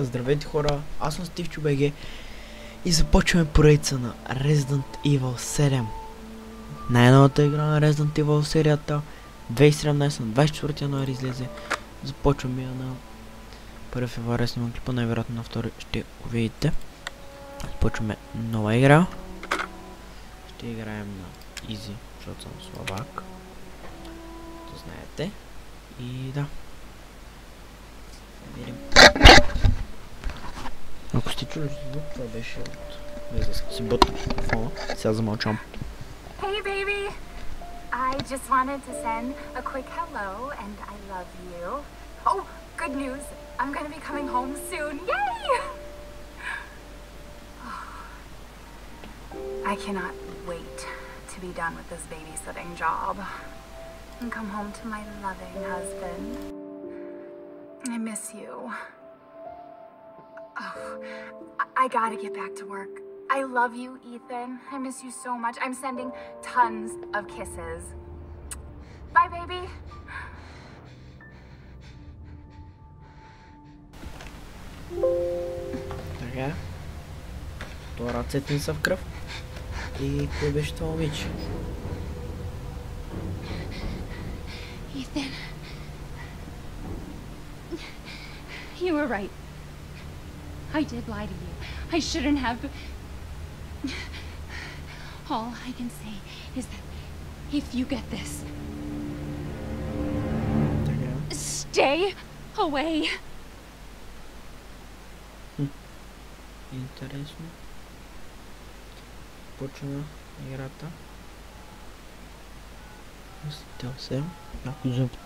Здравейте хора, аз съм Стив Чубеге и започваме поредица на Resident Evil 7. Най-новата игра на Resident Evil серията 2017 на 24 януари излезе. Започваме я на 1 февруари снимам клипа, най-вероятно на 2 ще го видите. Започваме нова игра. Ще играем на Easy, защото съм слабак. Знаете. И. Да видим. Ако сте чули звук, това беше от... Без да си бътна микрофона. Сега замълчам. Hey, baby! I just wanted to send a quick hello and I love you. Oh, good news! I'm gonna be coming home soon. Yay! I cannot wait to be done with this babysitting job and come home to my loving husband. I miss you. Oh, I- I gotta get back to work. I love you, Ethan. I miss you so much. I'm sending tons of kisses. Bye, baby. Така. Това ръцете ми са в кръв. И кой беше това момиче? Ethan. You were right. I did lie to you. I shouldn't have. All I can say is that if you get this, Така. stay away. Интересно. Почна играта. Стел се. Някой взема по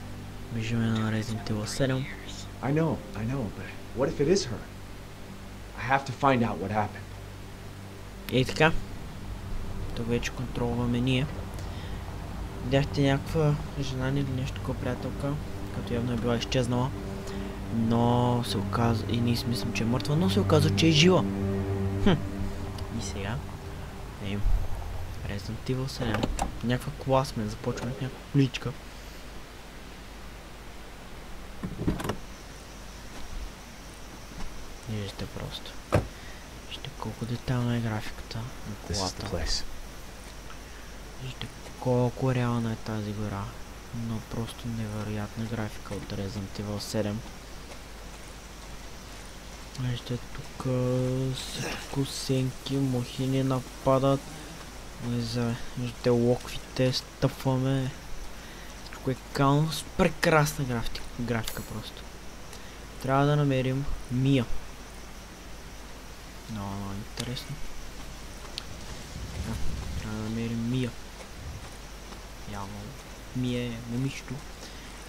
Evil 7. Years. I know, I know, but what if it is her? I have to find out what happened. И така. Тук вече контролваме ние. Видяхте някаква жена или нещо такова приятелка, като явно е била изчезнала. Но се оказа, и ние си мислим, че е мъртва, но се оказа, че е жива. Хм. И сега. Е, Resident Evil 7. Някаква кола сме, започваме в някаква количка. Виждате просто. Вижте колко детайлна е графиката на колата. Вижте колко реална е тази гора. Но просто невероятна графика от Resident Evil 7. Вижте тук всичко сенки, мухи ни нападат. Вижте локвите, стъпваме. Всичко е кално с прекрасна графика, графика просто. Трябва да намерим Мия. Много, много интересно. Трябва да намерим Мия. Явно Мия е момичето,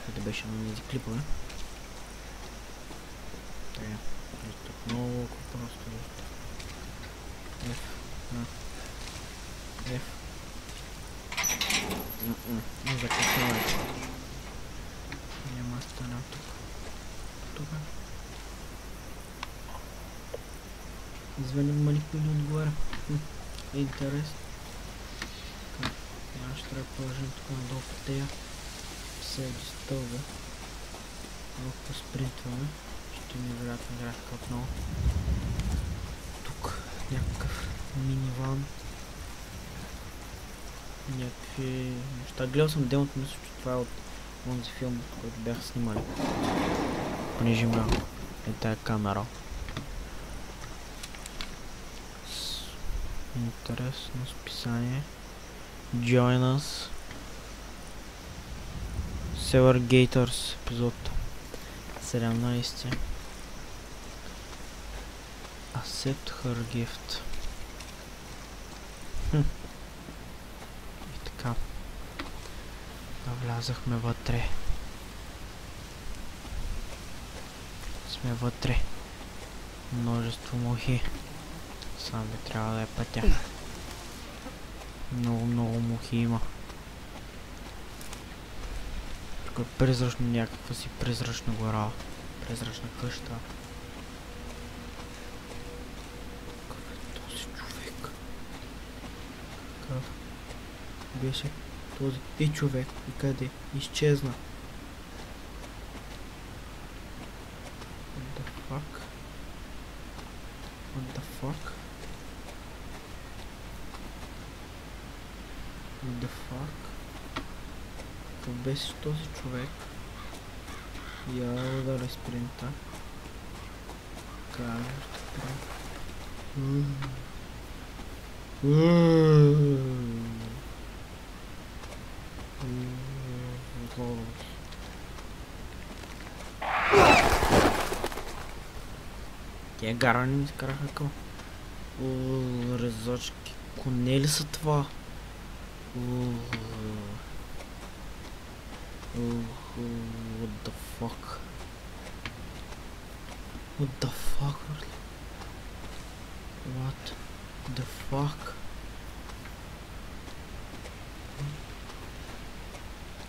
което беше на тези клипове. Така, тук много просто. F. F. Не закъснявай. Няма стана тук. Тук. Звъним, ма никой не отговаря. Хм, Интересно. Така, ще трябва да положим тук надолу по тея. Псевдо стълба. Малко поспринтваме. Ще ми е вероятно графика отново. Тук някакъв миниван. Някакви неща. Гледал съм демото, мисля, че това е от онзи филм, който бяха снимали. Понеже има е тая камера. Интересно списание. Join us. Silver Gators епизод 17. Accept her gift. И така. Навлязахме вътре. Сме вътре. Множество мухи. Само ми трябва да е пътя. Много, много мухи има. Тук е призрачно някаква си призрачна гора. Призрачна къща. Какъв е този човек? Какъв беше този и човек? И къде? Изчезна. What the fuck? What the fuck? What the fuck? Какво беше този човек? Я да разпринта. Как? Тия гарани ми изкараха към резочки. Коне ли са това? Уу, what the fuck? What the fuck? What the fuck?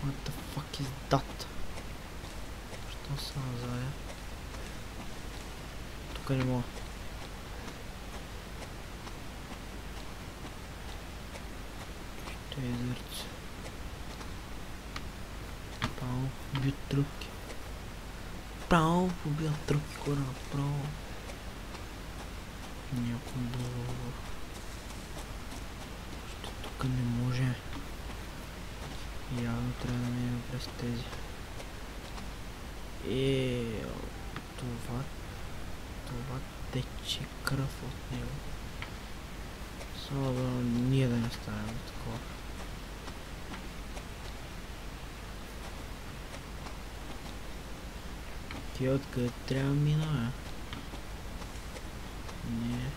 What the fuck is that? Що са назая? Тук не мога. Право, убият тръпки, хора, направо. Някой друго. Що тук не може. Явно трябва да минем през тези. Е, това, това тече кръв от него. Да ние да не станем такова. Ти откъде трябва да мина, бе? Не.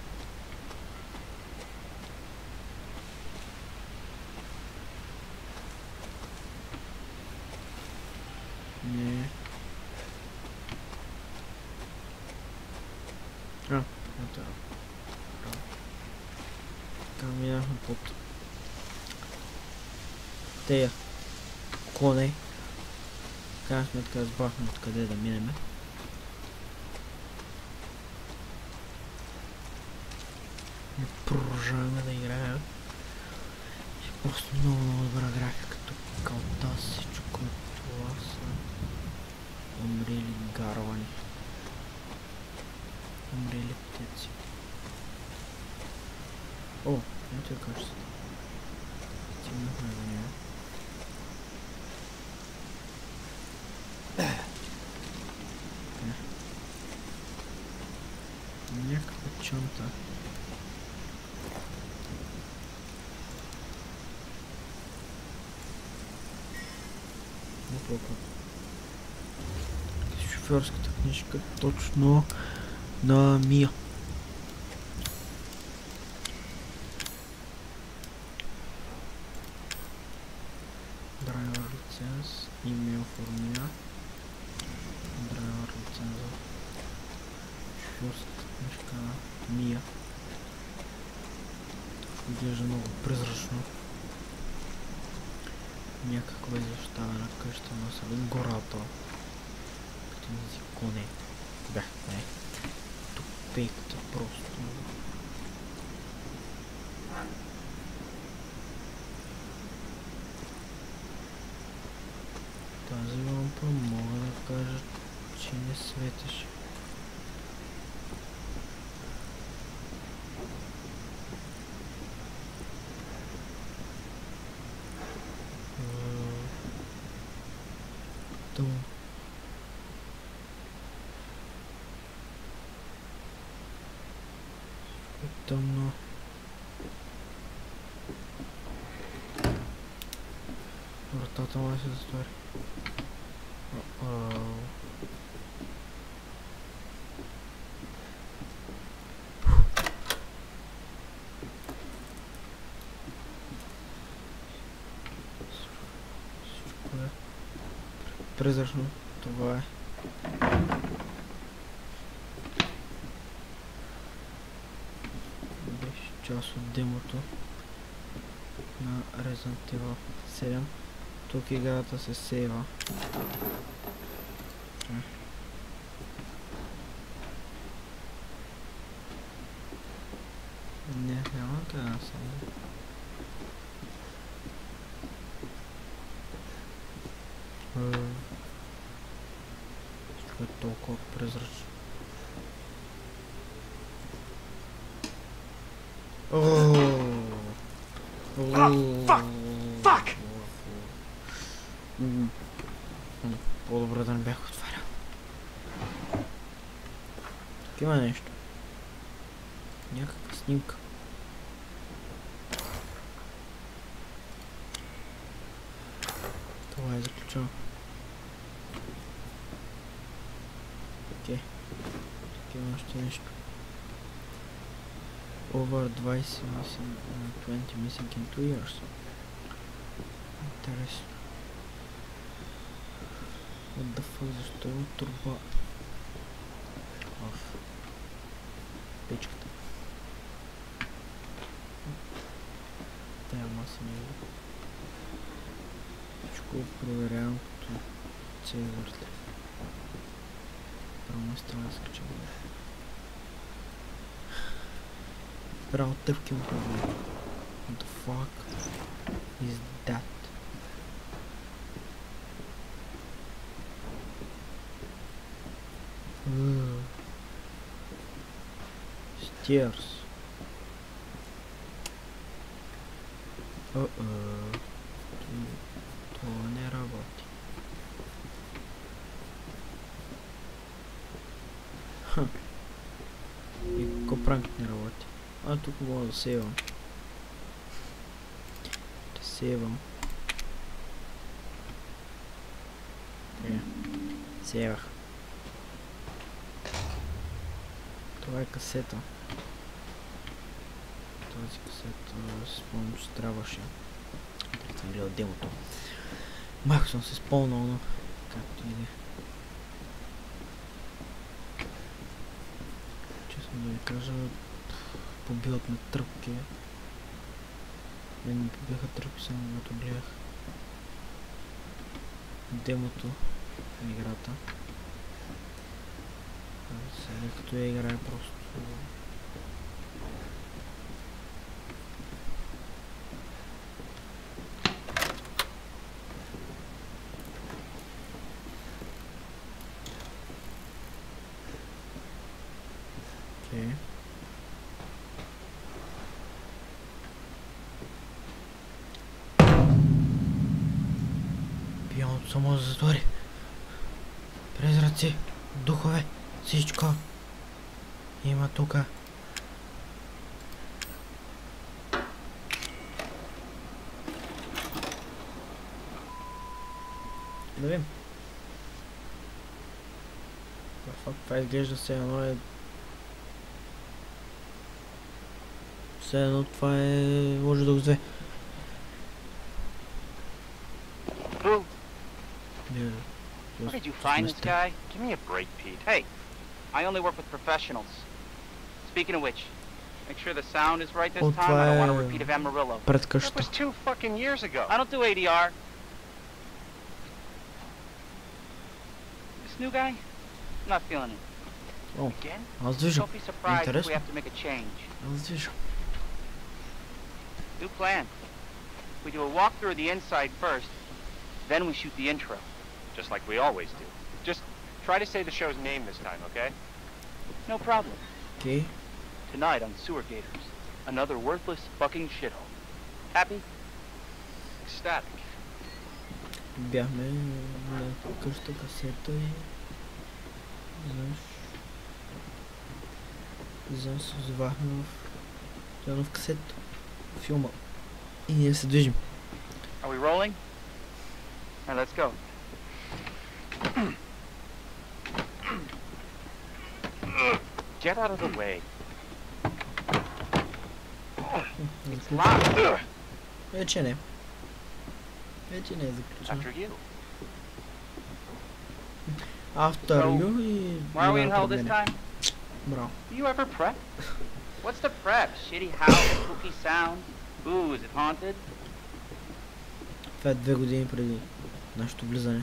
Не. А. Право. Така минахме под... Тея. Коне. Крайна сметка разбрахме откъде да минеме. пружина играю. Я просто нового выбора графика, тут колдасы, чуку, классно. Умрели гарваль. Умрели птицы. О, ну тебе кажется. Темно у меня. Мне как о чем-то. Опа, Шофьорската книжка точно на Мия. Драйвер лиценз, имейл формуляр. Драйвер лиценза. Шофьорската книжка на Мия. Изглежда много призрачно. Някаква изощавена къща насред гората. Като си коне. Бях, не. Тупейката просто. Тази лампа мога да кажа, че не светеше. Тъмно. Вратата май се затвори. О-оу. Всичко призрачно. Това е. Беше част от демото на Resident Evil 7. Тук играта се сейва. Не, няма къде да съм. Fuck! М, м, По-добре да не бях отварял. Тук има нещо. Някаква снимка. Това е заключено. Окей. Тук има още нещо. Over 20 missing, uh, 20 missing in 2 years. Интересно. What the fuck, защо има турба? В печката. Тая маса не е. Всичко проверявам като цезарите. Право е страна скачам. Право тъпки му проблем. What the fuck is that? Ugh. Stairs. Uh-oh. Това не работи. Ха. И какво пранк не работи? А, тук мога да сейвам. Да сейвам. Е, сейвах. Това е касета. Тази касета спомням, че трябваше. Дали съм гледал демото. Малко съм се спомнал, но както и да е. Честно да ви кажа, побиват ме тръпки. Мен ми побиха тръпки само когато гледах демото на играта. Сега като я играя просто... Окей. Пияното само да затвори. Призраци, духове, всичко. Има тука. Да видим. Това, изглежда все едно е... Все едно това е... Може да го взе. Не, Where did you find this guy? Give me a break, Pete. Hey, I only work with professionals. Speaking of which, make sure the sound is right this Oh, time. I don't want a това е- repeat of Amarillo. Пред That къщата. was two fucking years ago. I don't do ADR. This new guy? I'm not feeling it. О, Again? аз виждам. Don't be surprised if we Интересно. have to make a change. Аз виждам. New plan. We do a walkthrough of the inside first, then we shoot the intro. Just like we always do. Just try to say the show's name this time, okay? No problem. Окей. Tonight on Sewer Gators, another worthless fucking shithole. Happy? Ecstatic. Бяхме на къща касета и... Знаеш... Знаеш, се озовахме в... Явно в касета. Филма. И ние се движим. Are we rolling? Alright, let's go. Get out of the way. It's locked. Вече не. Вече не е заключено. After you. After So, you и... Why are we in минава hell пред this мене. time? Браво. Do you ever prep? What's the prep? Shitty house, spooky sound? Ooh, is it haunted? Това е две години преди нашето влизане.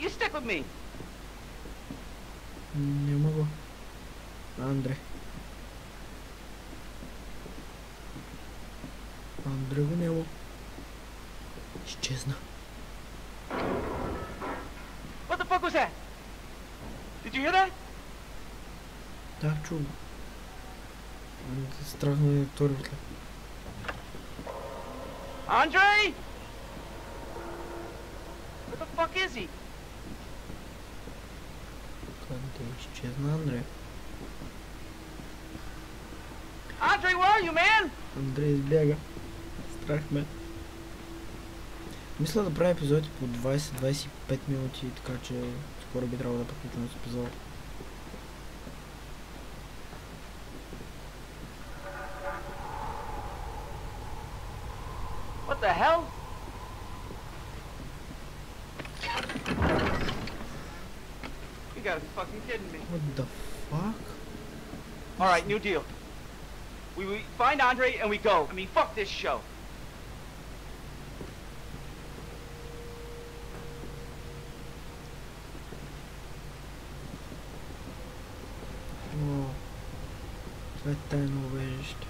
you stick with me. Няма го. Андре. Андре го няма. Изчезна. What the fuck was that? Did you hear that? Да, чу го. Ами, Страх ме втори път. Andre? Where the fuck is he? Къде изчезна Андре? Andre, where are you, man? Андре избяга. Страх ме. Мисля да правя епизоди по 20-25 минути, така че скоро би трябвало да приключим с епизода. gotta be fucking kidding me. What the fuck? Alright, new deal. We, we find Andre and we go. I mean, fuck this show. Oh. Wow. Svetten ovest.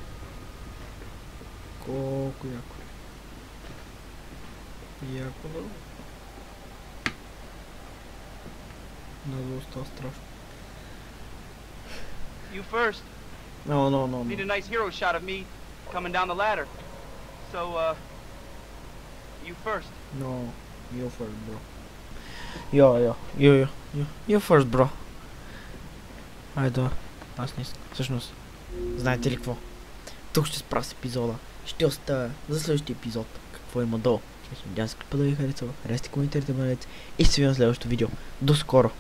Kokujaku. Jaku. Остава страшно. You first. No, no, no, Need a nice hero shot of me coming down the ladder. So, uh, you first. No, you first, bro. Yo, yo, yo, yo, yo, you first, bro. Айде, аз не искам. Всъщност, знаете ли какво? Тук ще спра с епизода. Ще оставя за следващия епизод какво има долу. Се надявам с клипа да ви харесва. Харесайте, коментирайте, бъдете и се видим в следващото видео. До скоро!